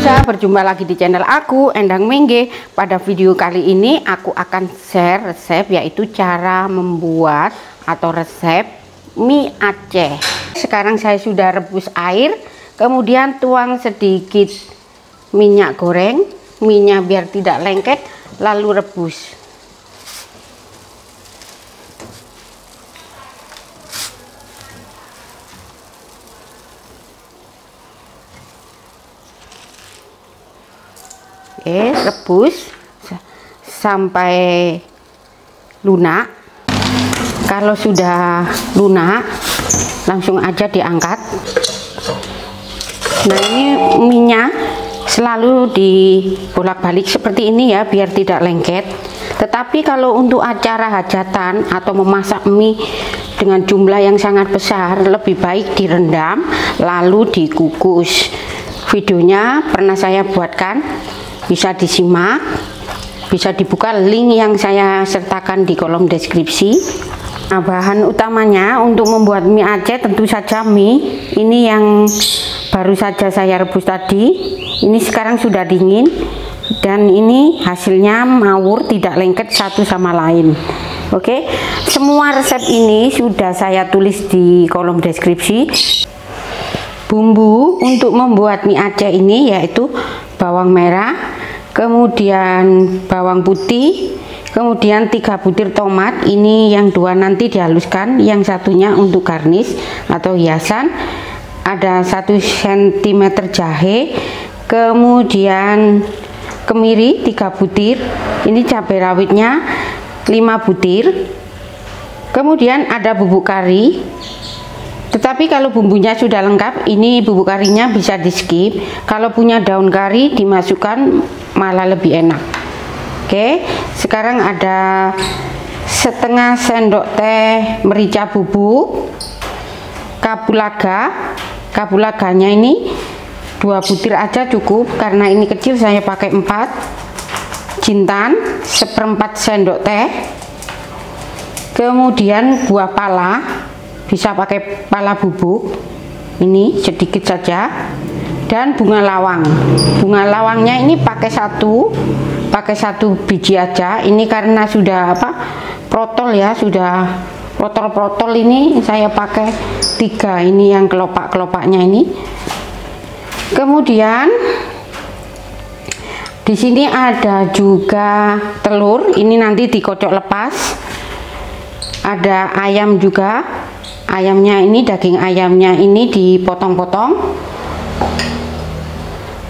pemirsa, berjumpa lagi di channel aku Endang Mengge. Pada video kali ini aku akan share resep yaitu cara membuat atau resep mie Aceh. Sekarang saya sudah rebus air, kemudian tuang sedikit minyak goreng, minyak biar tidak lengket, lalu rebus. Oke, rebus sampai lunak. Kalau sudah lunak, langsung aja diangkat. Nah, ini minyak selalu dibolak-balik seperti ini ya, biar tidak lengket. Tetapi kalau untuk acara hajatan atau memasak mie dengan jumlah yang sangat besar, lebih baik direndam lalu dikukus. Videonya pernah saya buatkan bisa disimak bisa dibuka link yang saya sertakan di kolom deskripsi. Nah bahan utamanya untuk membuat mie Aceh tentu saja mie. Ini yang baru saja saya rebus tadi. Ini sekarang sudah dingin dan ini hasilnya mawur tidak lengket satu sama lain. Oke semua resep ini sudah saya tulis di kolom deskripsi. Bumbu untuk membuat mie Aceh ini yaitu bawang merah kemudian bawang putih kemudian tiga butir tomat. Ini yang dua nanti dihaluskan. Yang satunya untuk garnish atau hiasan. Ada satu cm jahe. Kemudian kemiri tiga butir. Ini cabai rawitnya 5 butir. Kemudian ada bubuk kari tetapi kalau bumbunya sudah lengkap ini bubuk karinya bisa di skip kalau punya daun kari dimasukkan malah lebih enak. Oke sekarang ada setengah sendok teh merica bubuk kapulaga. Kapulaganya ini dua butir aja cukup karena ini kecil saya pakai empat. Jintan seperempat sendok teh. Kemudian buah pala bisa pakai pala bubuk ini sedikit saja. Dan bunga lawang. Bunga lawangnya ini pakai satu pakai satu biji aja. Ini karena sudah apa protol ya sudah protol-protol ini saya pakai tiga. Ini yang kelopak-kelopaknya ini. Kemudian di sini ada juga telur. Ini nanti dikocok lepas. Ada ayam juga ayamnya ini daging ayamnya ini dipotong-potong.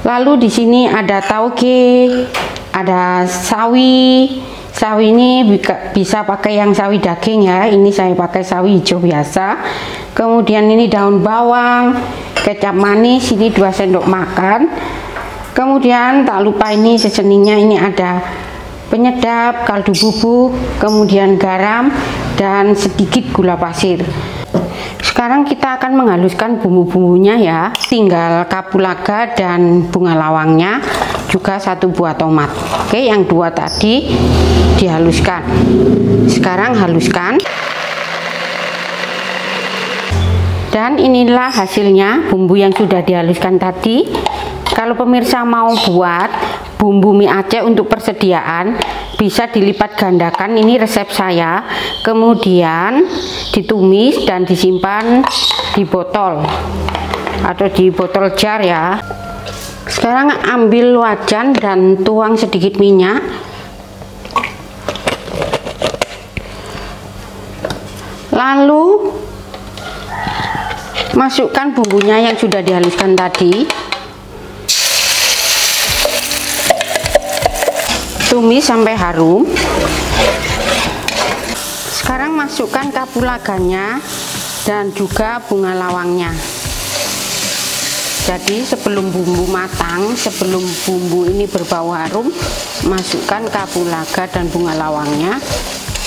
Lalu di sini ada tauge ada sawi. Sawi ini bisa pakai yang sawi daging ya. Ini saya pakai sawi hijau biasa. Kemudian ini daun bawang kecap manis ini 2 sendok makan. Kemudian tak lupa ini seseningnya ini ada penyedap kaldu bubuk kemudian garam dan sedikit gula pasir. Sekarang kita akan menghaluskan bumbu-bumbunya ya. Tinggal kapulaga dan bunga lawangnya juga satu buah tomat. Oke yang dua tadi dihaluskan. Sekarang haluskan. Dan inilah hasilnya bumbu yang sudah dihaluskan tadi kalau pemirsa mau buat bumbu mie Aceh untuk persediaan bisa dilipat gandakan. Ini resep saya. Kemudian ditumis dan disimpan di botol atau di botol jar ya. Sekarang ambil wajan dan tuang sedikit minyak. Lalu masukkan bumbunya yang sudah dihaluskan tadi tumis sampai harum. Sekarang masukkan kapulaganya dan juga bunga lawangnya. Jadi sebelum bumbu matang sebelum bumbu ini berbau harum masukkan kapulaga dan bunga lawangnya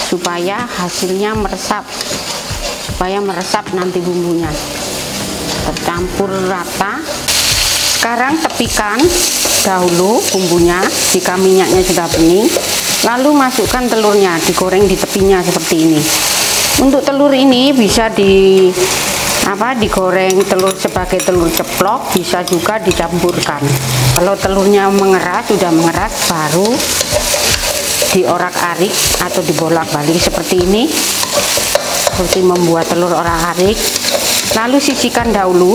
supaya hasilnya meresap supaya meresap nanti bumbunya. Tercampur rata sekarang tepikan dahulu bumbunya jika minyaknya sudah bening. Lalu masukkan telurnya digoreng di tepinya seperti ini. Untuk telur ini bisa di apa digoreng telur sebagai telur ceplok bisa juga dicampurkan. Kalau telurnya mengeras sudah mengeras baru diorak-arik atau dibolak-balik seperti ini. Seperti membuat telur orak-arik lalu sisihkan dahulu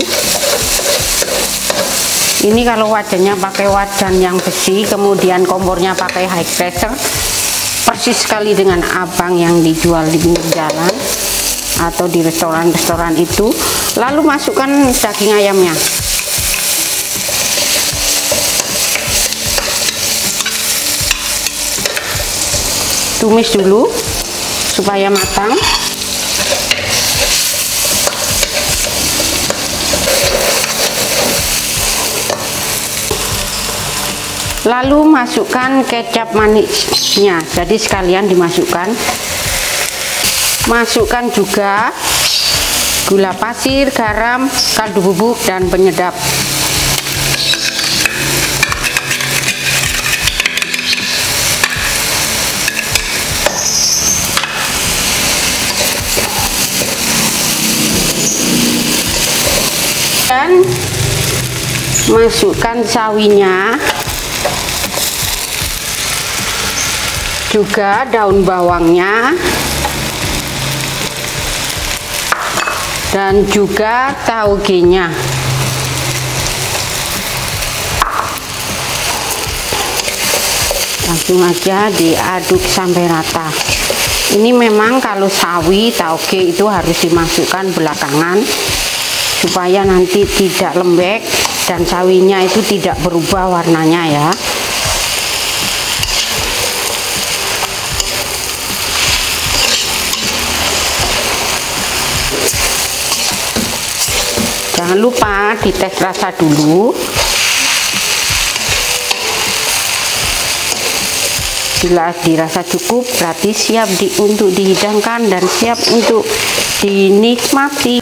ini kalau wajannya pakai wajan yang besi kemudian kompornya pakai high pressure. Persis sekali dengan abang yang dijual di pinggir jalan atau di restoran-restoran itu. Lalu masukkan daging ayamnya. Tumis dulu supaya matang lalu masukkan kecap manisnya. Jadi sekalian dimasukkan. Masukkan juga gula pasir, garam, kaldu bubuk dan penyedap. Dan masukkan sawinya juga daun bawangnya dan juga tauge-nya. Langsung aja diaduk sampai rata. Ini memang kalau sawi tauge itu harus dimasukkan belakangan supaya nanti tidak lembek dan sawinya itu tidak berubah warnanya ya. Jangan lupa dites rasa dulu. Bila dirasa cukup berarti siap di, untuk dihidangkan dan siap untuk dinikmati.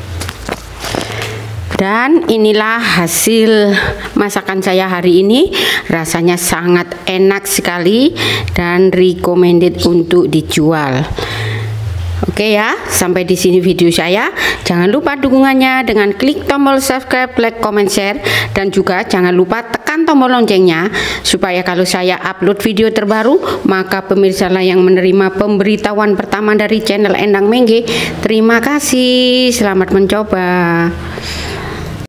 Dan inilah hasil masakan saya hari ini. Rasanya sangat enak sekali dan recommended untuk dijual Oke ya, sampai di sini video saya. Jangan lupa dukungannya dengan klik tombol subscribe, like, comment, share, dan juga jangan lupa tekan tombol loncengnya supaya kalau saya upload video terbaru, maka pemirsa lah yang menerima pemberitahuan pertama dari channel Endang Mengge. Terima kasih, selamat mencoba.